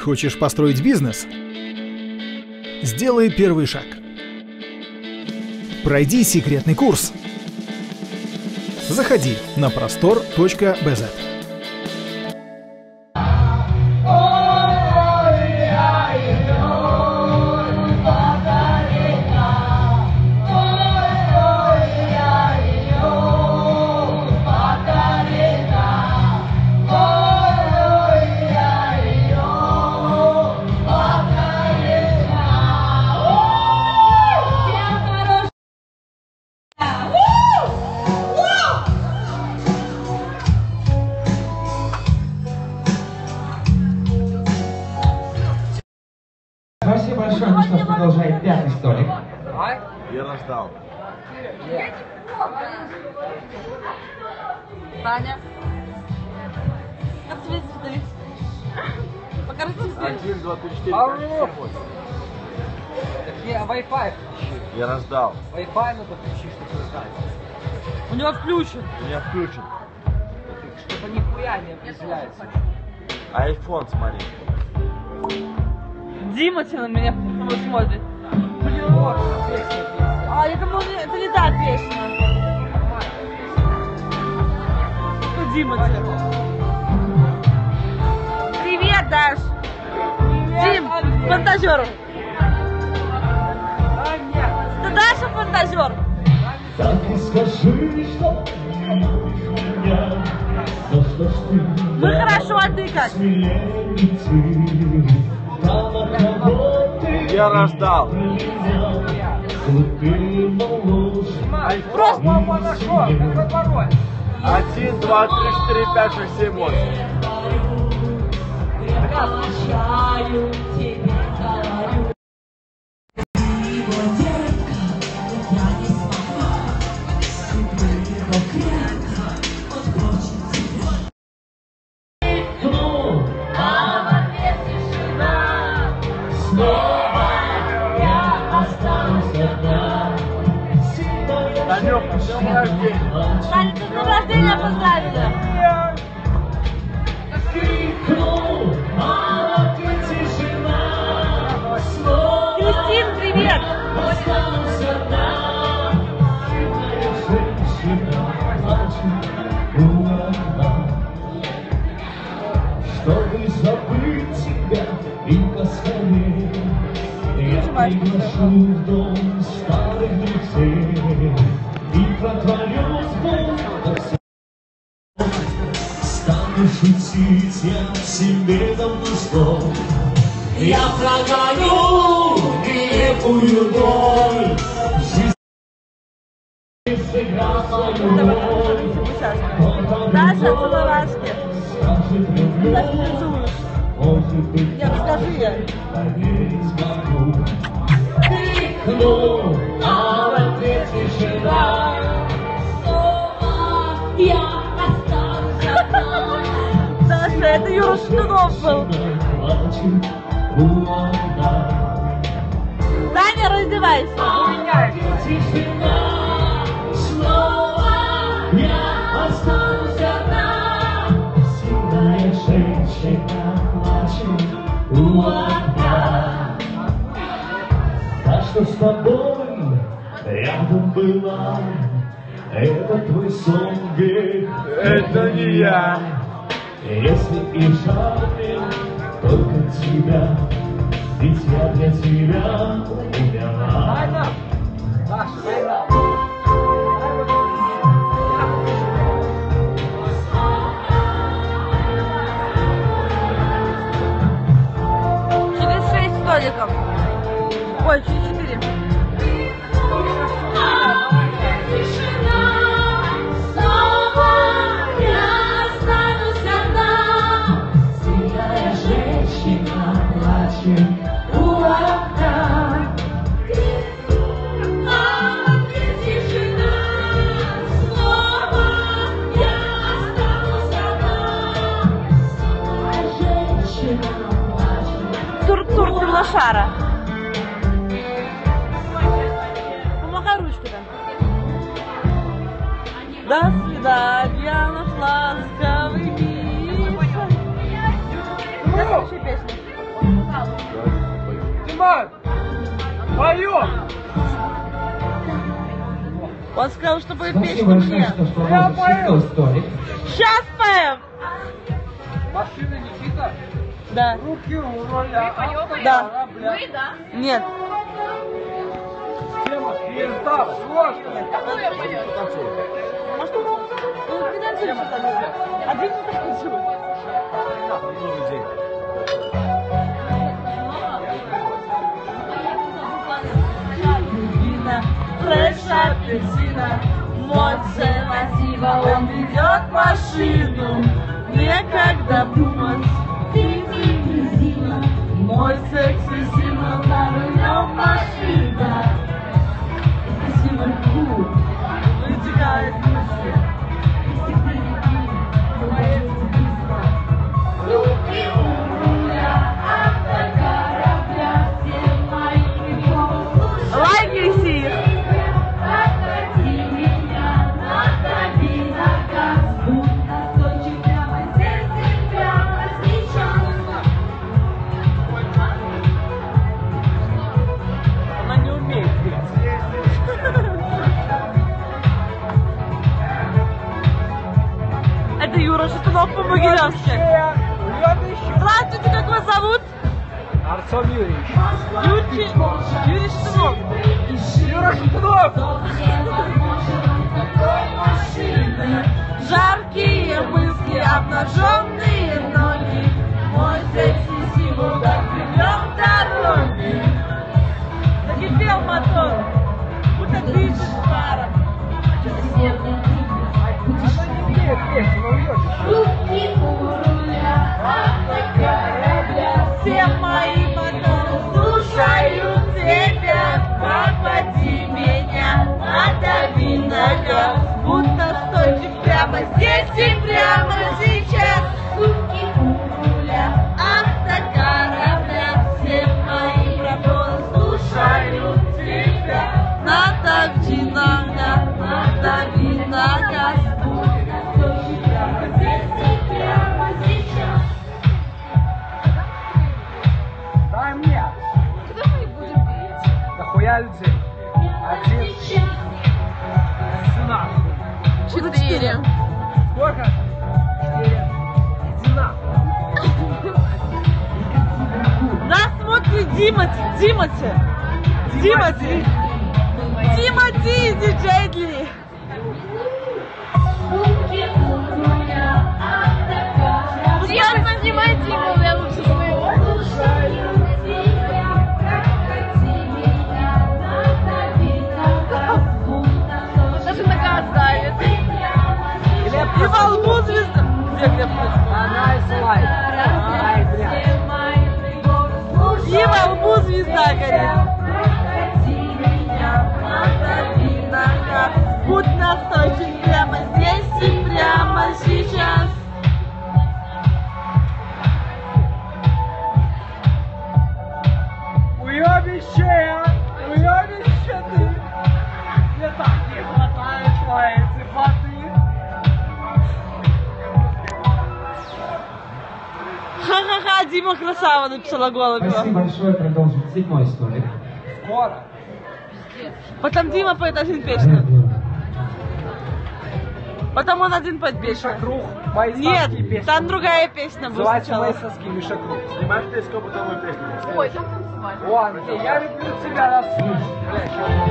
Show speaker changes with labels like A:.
A: Хочешь построить бизнес? Сделай первый шаг. Пройди секретный курс. Заходи на простор.бз.
B: пятый столик.
C: Я ждал.
D: Таня. Как тебе цветы? Покажи цветы.
C: Один, два, три, четыре,
E: Алло.
C: пять, шесть, семь, восемь.
E: Так не, Wi-Fi включи.
C: Я рождал.
E: Wi-Fi надо включить, чтобы знать.
D: У него включен.
C: У меня включен.
E: Чтобы нихуя не определяется.
C: Айфон, смотри.
D: Дима тебе на меня смотрит. А, я думала, это не та песня. Что Дима тебе? Привет, Даш. Дим, фантазер.
E: А, нет.
D: Ты Даша фантазер.
F: Так и скажи, что меня, но что ж ты
D: Мы хорошо, а ты как?
F: смелее идти, там от работы
C: Я рождал.
E: Просто нашел, какой пароль?
C: Один, два, три, четыре, пять, шесть, семь, восемь.
F: Я
C: Танюха, с днем рождения.
D: Таня, ты с днем рождения поздравили.
F: Крикну, ты тишина. Снова
D: Кристин, привет.
F: приглашу в дом старых друзей и протворюсь будто Стану шутить я себе давно что Я прогоню нелепую боль
D: Даша, целовашки. Я расскажи я. Шатунов был.
F: У
D: Таня, раздевайся.
F: Тишина, снова я останусь одна. Сильная женщина плачет у окна. А что с тобой рядом была? Это твой сон век.
C: Это не я.
F: Если и жаль только тебя, ведь я для тебя умерла.
D: Через шесть столиков. Ой, через лошара. Помахай ручкой там. До свидания,
C: Поем!
D: Он сказал, что будет песню мне.
B: что что
C: Я
B: столик.
D: Сейчас поем!
E: Машина Никита.
D: Да.
E: Руки у руля.
D: Да.
E: Вы, да?
D: Нет.
E: Тема пизда, сложно.
D: Может, он... Ну, что-то. Один не танцует. Апельсина, моце массива, он ведет машину, некогда думать, не резина, мой секси Симон, на рулем машина,
E: Любящий.
D: Здравствуйте, как вас зовут?
E: Артем Юрьевич.
D: Юрий, Юрий Шатунов.
E: Юра Шатунов.
D: Жаркие мысли, обнаженные ноги, мой секси
E: Сколько? Четыре. Иди нахуй.
D: Нас смотрит Димати, Димати, Димати, Димати, диджей Дли. Звезда. Где Глеб?
E: Она из лайт. Ай, блядь.
D: И во лбу звезда горит. Будь настойчив Дима красава написала Голубева.
B: Спасибо большое, продолжим седьмой столик.
E: Скоро.
D: Потом Дима поет один песню. Потом он один поет песню.
E: Круг. Мои
D: Нет,
E: песни.
D: там другая песня будет
E: Называется
D: сначала.
E: «Мои соски» Миша Круг.
C: Снимаешь песню, потом мы песню.
G: Ой, там танцевать.
E: О, Андрей, я люблю тебя чё?